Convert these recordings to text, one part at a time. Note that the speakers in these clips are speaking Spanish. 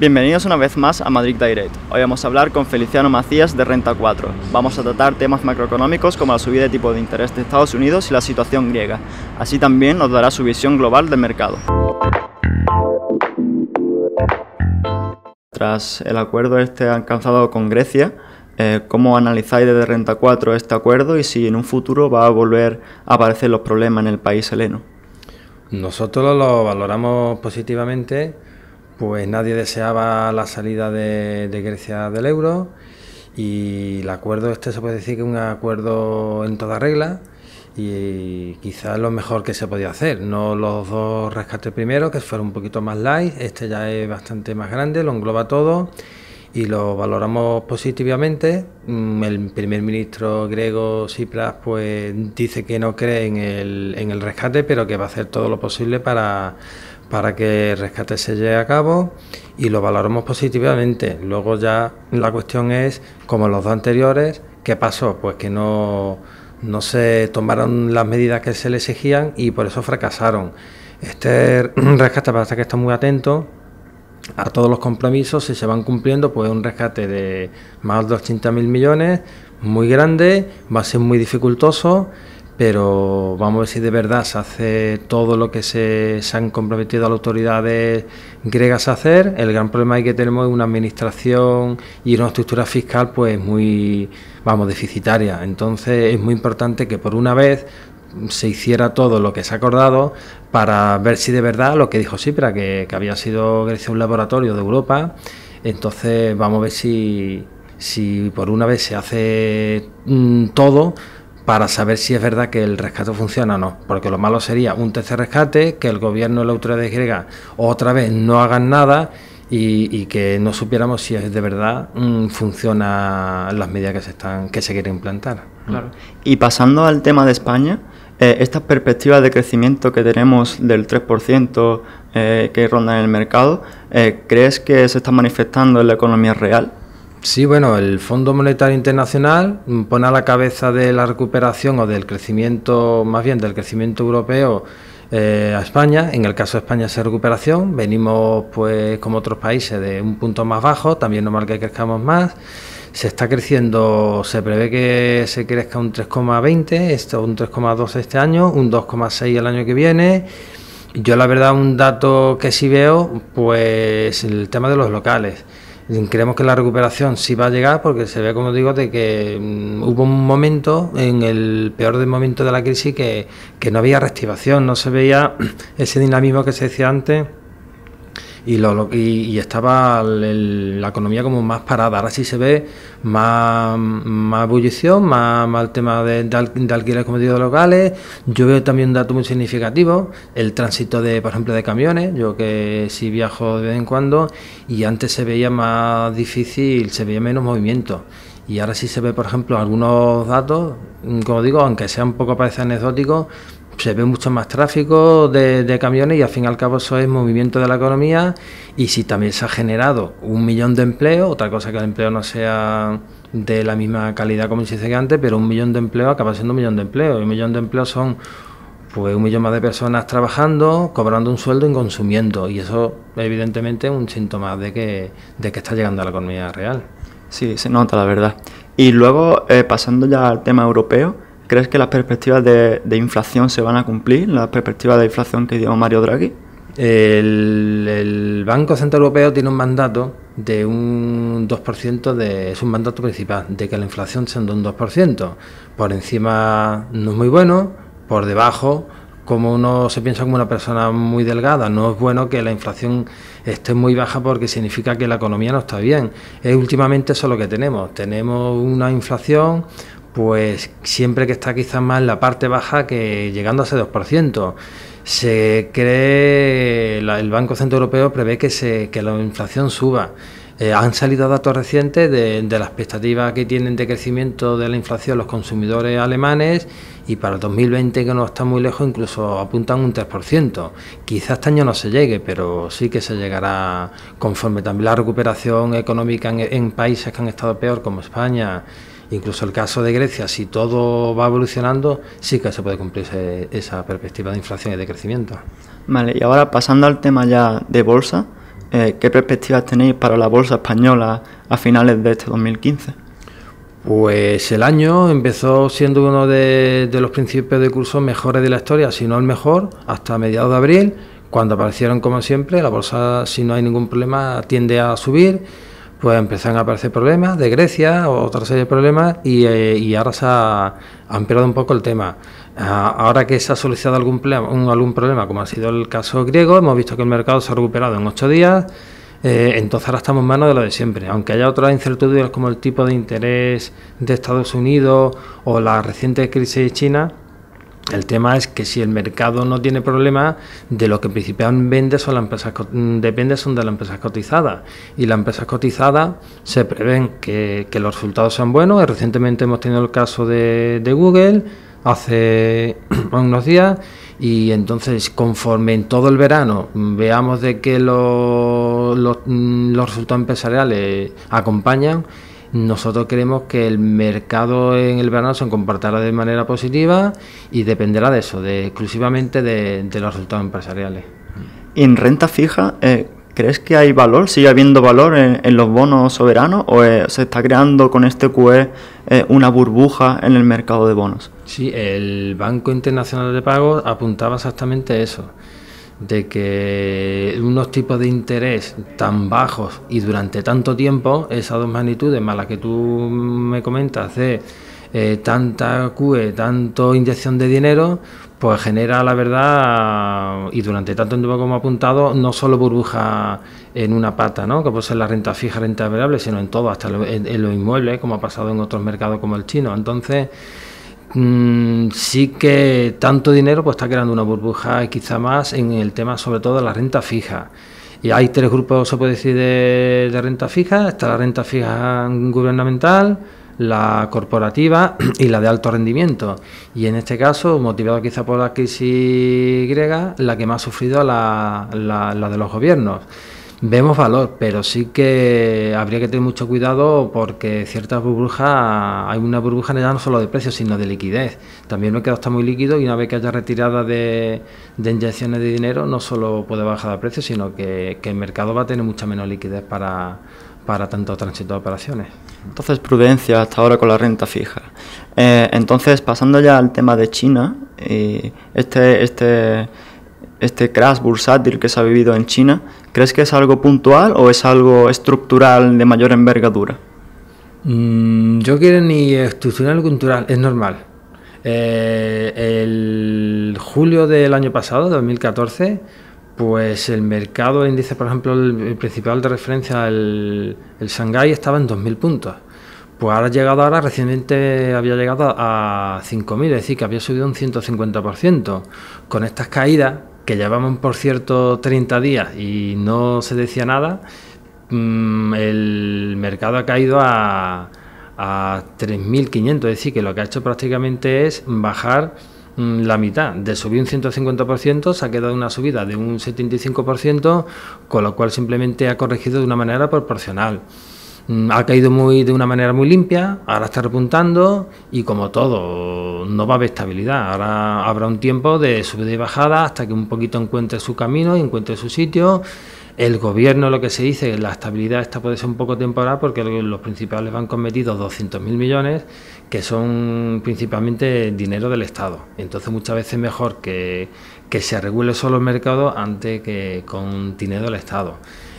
Bienvenidos una vez más a Madrid Direct. Hoy vamos a hablar con Feliciano Macías de Renta 4. Vamos a tratar temas macroeconómicos como la subida de tipo de interés de Estados Unidos y la situación griega. Así también nos dará su visión global del mercado. Tras el acuerdo este alcanzado con Grecia, eh, ¿cómo analizáis desde Renta 4 este acuerdo y si en un futuro va a volver a aparecer los problemas en el país heleno? Nosotros lo valoramos positivamente pues nadie deseaba la salida de, Grecia del euro y el acuerdo este se puede decir que es un acuerdo en toda regla y quizás lo mejor que se podía hacer, no los dos rescates primeros que fueron un poquito más light, este ya es bastante más grande, lo engloba todo y lo valoramos positivamente. Mm, el primer ministro griego Tsipras pues dice que no cree en el, en el rescate, pero que va a hacer todo lo posible para para que el rescate se lleve a cabo y lo valoramos positivamente. Luego ya la cuestión es, como los dos anteriores, ¿qué pasó? Pues que no, no se tomaron las medidas que se le exigían y por eso fracasaron. Este rescate parece que está muy atento a todos los compromisos, si se van cumpliendo, pues un rescate de más de 80.000 millones, muy grande, va a ser muy dificultoso pero vamos a ver si de verdad se hace todo lo que se, han comprometido a las autoridades griegas a hacer. El gran problema que tenemos es una administración y una estructura fiscal pues muy, vamos, deficitaria. Entonces es muy importante que por una vez se hiciera todo lo que se ha acordado para ver si de verdad lo que dijo Cipra, que, que había sido Grecia un laboratorio de Europa. Entonces vamos a ver si, si por una vez se hace mm, todo para saber si es verdad que el rescate funciona o no. Porque lo malo sería un tercer rescate, que el gobierno y la autoridad griega otra vez no hagan nada y, que no supiéramos si es de verdad mm, funciona las medidas que se están que se quieren implantar. Y pasando al tema de España, eh, estas perspectivas de crecimiento que tenemos del 3% eh, que rondan el mercado, eh, ¿crees que se está manifestando en la economía real? Sí, bueno, el Fondo Monetario Internacional pone a la cabeza de la recuperación o del crecimiento, más bien del crecimiento europeo eh, a España. En el caso de España es recuperación. Venimos, pues, como otros países, de un punto más bajo. También normal que crezcamos más. Se está creciendo, se prevé que se crezca un 3,20, esto un 3,2 este año, un 2,6 el año que viene. Yo la verdad un dato que sí veo, pues el tema de los locales. Creemos que la recuperación sí va a llegar porque se ve, como digo, de que mm, hubo un momento, en el peor del momento de la crisis, que, que no había reactivación, no se veía ese dinamismo que se decía antes y, lo, y, estaba la economía como más parada. Ahora sí se ve más, más ebullición, más, el tema de, de, alquiler como digo, locales. Yo veo también un dato muy significativo, el tránsito de, por ejemplo, de camiones. Yo que sí viajo de vez en cuando y antes se veía más difícil, se veía menos movimiento. Y ahora sí se ve, por ejemplo, algunos datos, como digo, aunque sea un poco parece anecdótico, se ve mucho más tráfico de, camiones y al fin y al cabo eso es movimiento de la economía y si también se ha generado un millón de empleos, otra cosa que el empleo no sea de la misma calidad como se dice antes, pero un millón de empleos acaba siendo un millón de empleos y un millón de empleos son pues un millón más de personas trabajando, cobrando un sueldo y consumiendo y eso evidentemente es un síntoma de que, de que está llegando a la economía real. Sí, se nota la verdad. Y luego, eh, pasando ya al tema europeo, ¿Crees que las perspectivas de, inflación se van a cumplir, las perspectivas de inflación que dio Mario Draghi? El, Banco Central Europeo tiene un mandato de un 2%, de, es un mandato principal, de que la inflación sea de un 2%. Por encima no es muy bueno, por debajo, como uno se piensa como una persona muy delgada, no es bueno que la inflación esté muy baja porque significa que la economía no está bien. Es últimamente eso lo que tenemos. Tenemos una inflación pues siempre que está quizás más la parte baja que llegando a ese 2%. Se cree, el Banco Central Europeo prevé que, se, que la inflación suba. Eh, han salido datos recientes de, de, la expectativa que tienen de crecimiento de la inflación los consumidores alemanes y para el 2020, que no está muy lejos, incluso apuntan un 3%. Quizás este año no se llegue, pero sí que se llegará conforme también la recuperación económica en países que han estado peor, como España Incluso el caso de Grecia, si todo va evolucionando, sí que se puede cumplir esa perspectiva de inflación y de crecimiento. Vale, y ahora pasando al tema ya de bolsa, eh, ¿qué perspectivas tenéis para la bolsa española a finales de este 2015? Pues el año empezó siendo uno de, los principios de curso mejores de la historia, si no el mejor, hasta mediados de abril, cuando aparecieron como siempre, la bolsa si no hay ningún problema tiende a subir, pues empezaron a aparecer problemas de Grecia, otra serie de problemas, y, eh, ahora se ha, empeorado un poco el tema. Ah, ahora que se ha solucionado algún, algún problema, como ha sido el caso griego, hemos visto que el mercado se ha recuperado en ocho días, eh, entonces ahora estamos en manos de lo de siempre. Aunque haya otras incertidumbres como el tipo de interés de Estados Unidos o la reciente crisis de China, el tema es que si el mercado no tiene problemas, de lo que principalmente son las empresas, depende son de las empresas cotizadas. Y las empresas cotizadas se prevén que, los resultados sean buenos. Recientemente hemos tenido el caso de, Google hace unos días y entonces conforme en todo el verano veamos de que los, los, resultados empresariales acompañan, nosotros creemos que el mercado en el verano se comportará de manera positiva y dependerá de eso, de, exclusivamente de, los resultados empresariales. ¿Y en renta fija, eh, crees que hay valor, sigue habiendo valor en, los bonos soberanos o eh, se está creando con este QE eh, una burbuja en el mercado de bonos? Sí, el Banco Internacional de Pagos apuntaba exactamente eso, de que unos tipos de interés tan bajos y durante tanto tiempo, esas dos magnitudes más las que tú me comentas de eh, tanta QE, tanto inyección de dinero, pues genera la verdad, y durante tanto tiempo como apuntado, no solo burbuja en una pata, ¿no? que puede ser la renta fija, renta variable, sino en todo, hasta en los inmuebles, como ha pasado en otros mercados como el chino. Entonces, Mm, sí que tanto dinero pues está creando una burbuja quizá más en el tema sobre todo de la renta fija. Y hay tres grupos, se puede decir, de, renta fija. Está la renta fija gubernamental, la corporativa y la de alto rendimiento. Y en este caso, motivado quizá por la crisis griega, la que más ha sufrido la, la de los gobiernos. Vemos valor, pero sí que habría que tener mucho cuidado porque ciertas burbujas, hay una burbuja ya no solo de precios, sino de liquidez. También el mercado está muy líquido y una vez que haya retirada de, inyecciones de dinero, no solo puede bajar de precio, sino que, el mercado va a tener mucha menos liquidez para, para tanto tránsito de operaciones. Entonces, prudencia hasta ahora con la renta fija. Eh, entonces, pasando ya al tema de China, eh, este, este este crash bursátil que se ha vivido en China, ¿crees que es algo puntual o es algo estructural de mayor envergadura? Mm, yo quiero ni estructural ni cultural, es normal. Eh, el julio del año pasado, 2014, pues el mercado índice, por ejemplo, el, principal de referencia, el, el Shanghai, estaba en 2.000 puntos. Pues ahora ha llegado ahora, recientemente había llegado a 5.000, es decir, que había subido un 150%. Con estas caídas, que llevamos por cierto 30 días y no se decía nada, mm, el mercado ha caído a, a 3.500, es decir, que lo que ha hecho prácticamente es bajar mm, la mitad, de subir un 150%, se ha quedado una subida de un 75%, con lo cual simplemente ha corregido de una manera proporcional. Mm, ha caído muy de una manera muy limpia, ahora está repuntando y como todo, no va a haber estabilidad. Ahora habrá un tiempo de subida y bajada hasta que un poquito encuentre su camino y encuentre su sitio. El gobierno, lo que se dice, la estabilidad esta puede ser un poco temporal porque los principales bancos metidos 200.000 millones, que son principalmente dinero del Estado. Entonces muchas veces es mejor que, que se regule solo el mercado antes que con dinero del Estado.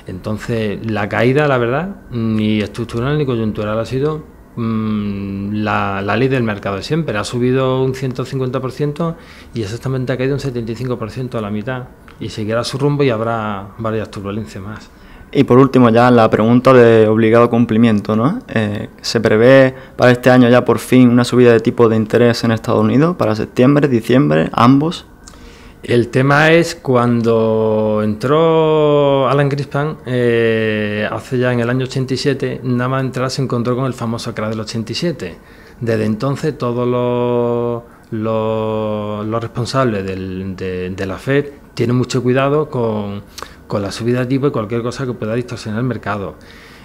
Entonces, la caída, la verdad, ni estructural ni coyuntural ha sido mm, la, ley del mercado de siempre. Ha subido un 150% y exactamente ha caído un 75% a la mitad. Y seguirá su rumbo y habrá varias turbulencias más. Y por último, ya la pregunta de obligado cumplimiento, ¿no? Eh, ¿Se prevé para este año ya por fin una subida de tipo de interés en Estados Unidos para septiembre, diciembre, ambos? El tema es cuando entró Alan Greenspan, eh, hace ya en el año 87, nada más entrar se encontró con el famoso crash del 87. Desde entonces todos los, los, responsables de, la Fed tienen mucho cuidado con, la subida de tipo y cualquier cosa que pueda distorsionar el mercado.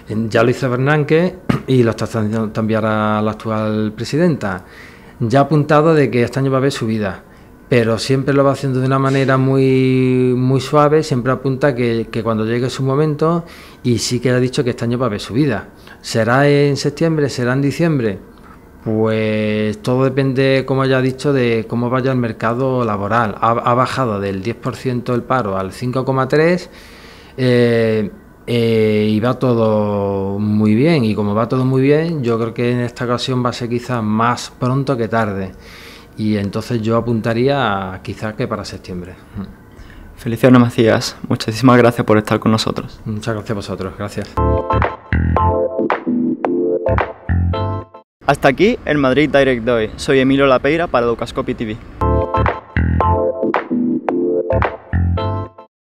Ya lo hizo Bernanke y lo está haciendo también a la actual presidenta. Ya ha apuntado de que este año va a haber subida pero siempre lo va haciendo de una manera muy, muy suave, siempre apunta que, que cuando llegue su momento y sí que ha dicho que este año va a haber subida. ¿Será en septiembre? ¿Será en diciembre? Pues todo depende, como ya ha dicho, de cómo vaya el mercado laboral. Ha, bajado del 10% el paro al 5,3% eh, eh, y va todo muy bien. Y como va todo muy bien, yo creo que en esta ocasión va a ser quizás más pronto que tarde y entonces yo apuntaría quizás que para septiembre. Feliciano Macías, muchísimas gracias por estar con nosotros. Muchas gracias a vosotros, gracias. Hasta aquí el Madrid Direct Doy. Soy Emilio Lapeira para Educascopy TV.